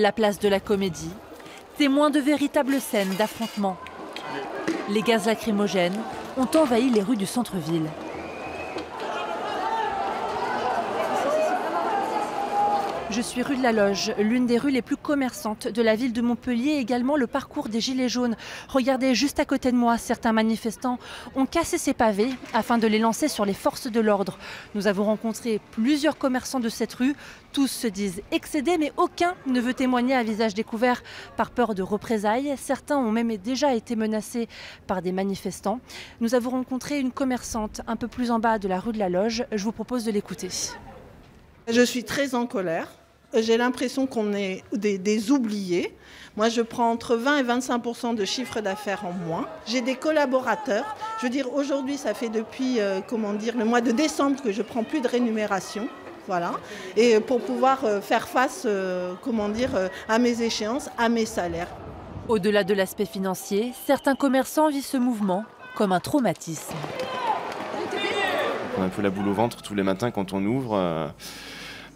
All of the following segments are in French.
la place de la comédie, témoin de véritables scènes d'affrontements. Les gaz lacrymogènes ont envahi les rues du centre-ville. Je suis rue de la Loge, l'une des rues les plus commerçantes de la ville de Montpellier, également le parcours des Gilets jaunes. Regardez juste à côté de moi, certains manifestants ont cassé ces pavés afin de les lancer sur les forces de l'ordre. Nous avons rencontré plusieurs commerçants de cette rue, tous se disent excédés, mais aucun ne veut témoigner à visage découvert par peur de représailles. Certains ont même déjà été menacés par des manifestants. Nous avons rencontré une commerçante un peu plus en bas de la rue de la Loge. Je vous propose de l'écouter. Je suis très en colère. J'ai l'impression qu'on est des, des, oubliés. Moi, je prends entre 20 et 25% de chiffre d'affaires en moins. J'ai des collaborateurs. Je veux dire, aujourd'hui, ça fait depuis, euh, comment dire, le mois de décembre que je prends plus de rémunération. Voilà. Et pour pouvoir euh, faire face, euh, comment dire, euh, à mes échéances, à mes salaires. Au-delà de l'aspect financier, certains commerçants vivent ce mouvement comme un traumatisme. On a un peu la boule au ventre tous les matins quand on ouvre.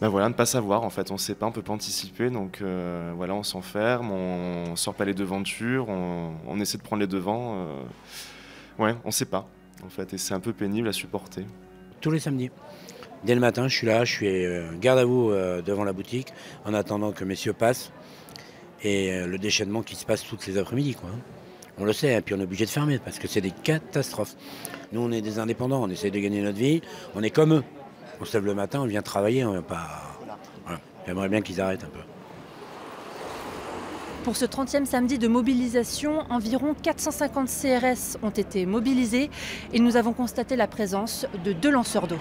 Ben voilà, ne pas savoir en fait, on ne sait pas, on ne peut pas anticiper, donc euh, voilà, on s'enferme, on ne sort pas les devantures, on, essaie de prendre les devants. Euh, ouais, on ne sait pas en fait, et c'est un peu pénible à supporter. Tous les samedis. Dès le matin, je suis là, je suis euh, garde à vous devant la boutique en attendant que messieurs passent et le déchaînement qui se passe toutes les après-midi. Quoi. On le sait, et hein, puis on est obligé de fermer parce que c'est des catastrophes. Nous, on est des indépendants, on essaie de gagner notre vie, on est comme eux. On se lève le matin, on vient travailler, on vient pas. Voilà. J'aimerais bien qu'ils arrêtent un peu. Pour ce 30e samedi de mobilisation, environ 450 CRS ont été mobilisés et nous avons constaté la présence de deux lanceurs d'eau.